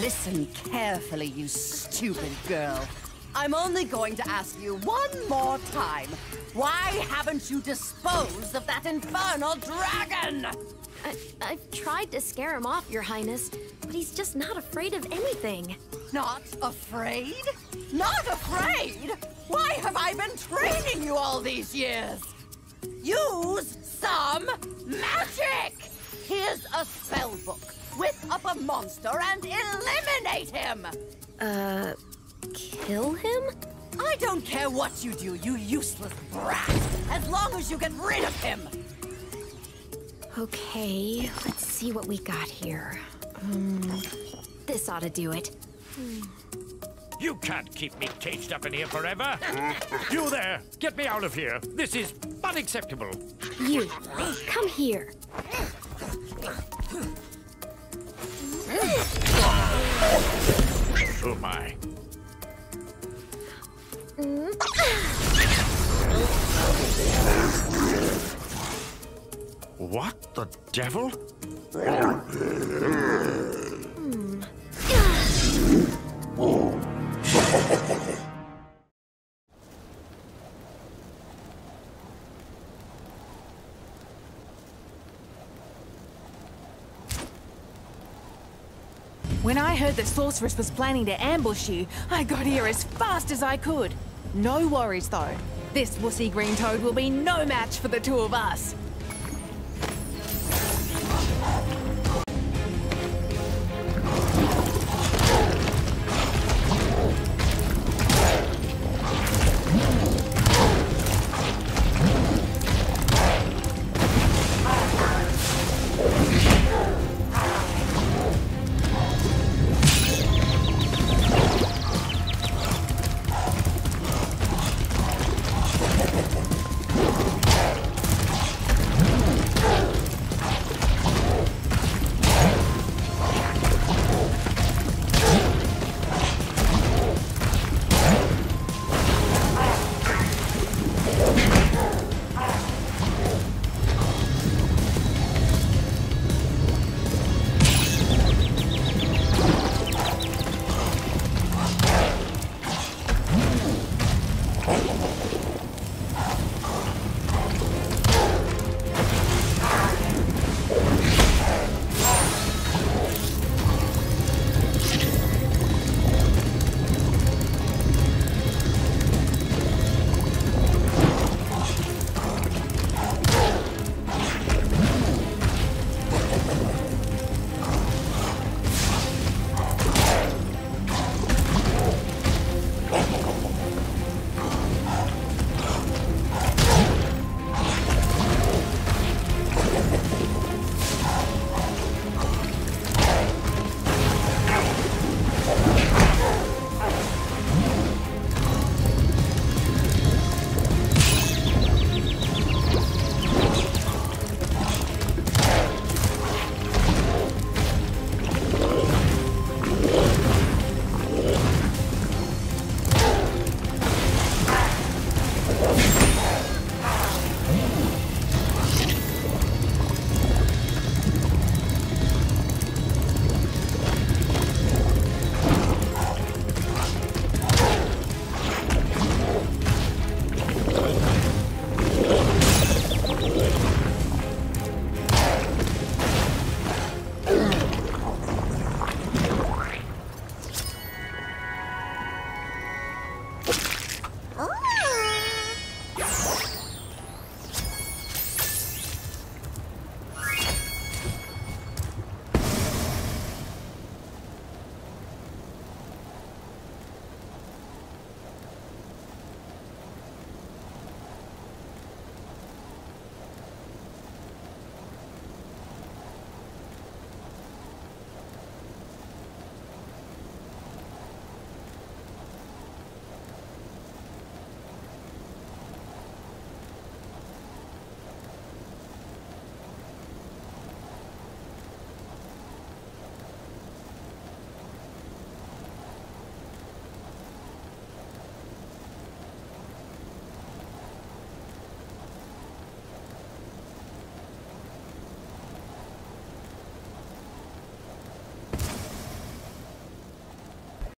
Listen carefully, you stupid girl. I'm only going to ask you one more time. Why haven't you disposed of that infernal dragon? I, I've tried to scare him off, Your Highness, but he's just not afraid of anything. Not afraid? Not afraid? Why have I been training you all these years? Use some magic! Here's a spell book. Whip a monster and eliminate him! Uh, kill him? I don't care what you do, you useless brat, as long as you get rid of him! Okay, let's see what we got here. Um, this ought to do it. You can't keep me caged up in here forever. you there, get me out of here. This is unacceptable. You, come here. Oh my. What the devil? When I heard the sorceress was planning to ambush you, I got here as fast as I could. No worries though. This wussy green toad will be no match for the two of us.